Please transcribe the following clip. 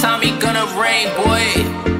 time gonna rain, boy.